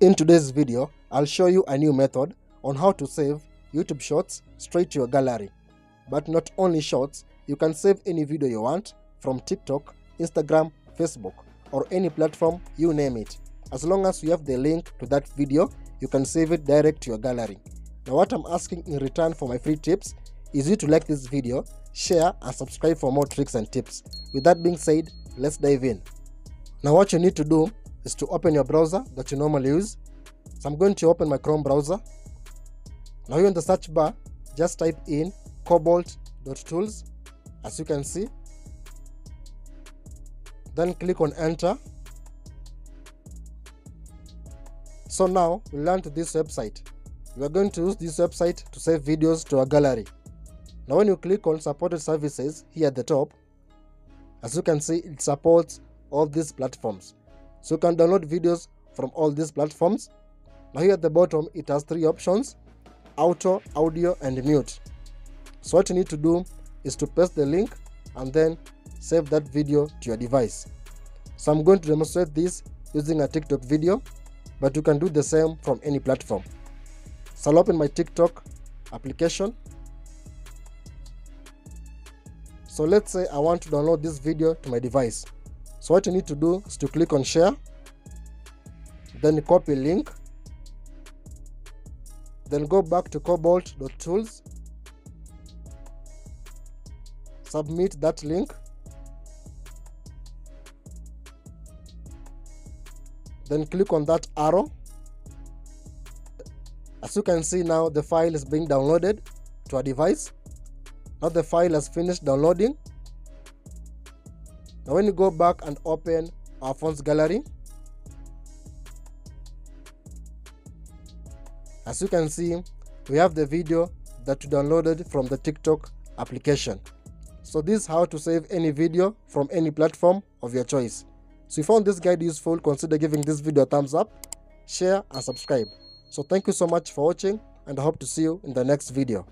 In today's video, I'll show you a new method on how to save YouTube Shorts straight to your gallery. But not only Shorts, you can save any video you want from TikTok, Instagram, Facebook, or any platform, you name it. As long as you have the link to that video, you can save it direct to your gallery. Now what I'm asking in return for my free tips is you to like this video, share and subscribe for more tricks and tips. With that being said, let's dive in. Now what you need to do is to open your browser that you normally use. So I'm going to open my Chrome browser. Now in the search bar, just type in cobalt.tools as you can see. Then click on enter. So now we learn to this website. We are going to use this website to save videos to our gallery. Now when you click on supported services here at the top, as you can see it supports all these platforms. So you can download videos from all these platforms. Now here at the bottom it has three options, auto, audio and mute. So what you need to do is to paste the link and then save that video to your device. So I'm going to demonstrate this using a TikTok video, but you can do the same from any platform. So I'll open my TikTok application. So let's say I want to download this video to my device. So what you need to do is to click on share, then copy link, then go back to cobalt.tools, submit that link, then click on that arrow. As you can see now the file is being downloaded to a device. Now the file has finished downloading now when you go back and open our phone's gallery as you can see we have the video that we downloaded from the tiktok application. So this is how to save any video from any platform of your choice. So if you found this guide useful consider giving this video a thumbs up share and subscribe. So thank you so much for watching and I hope to see you in the next video.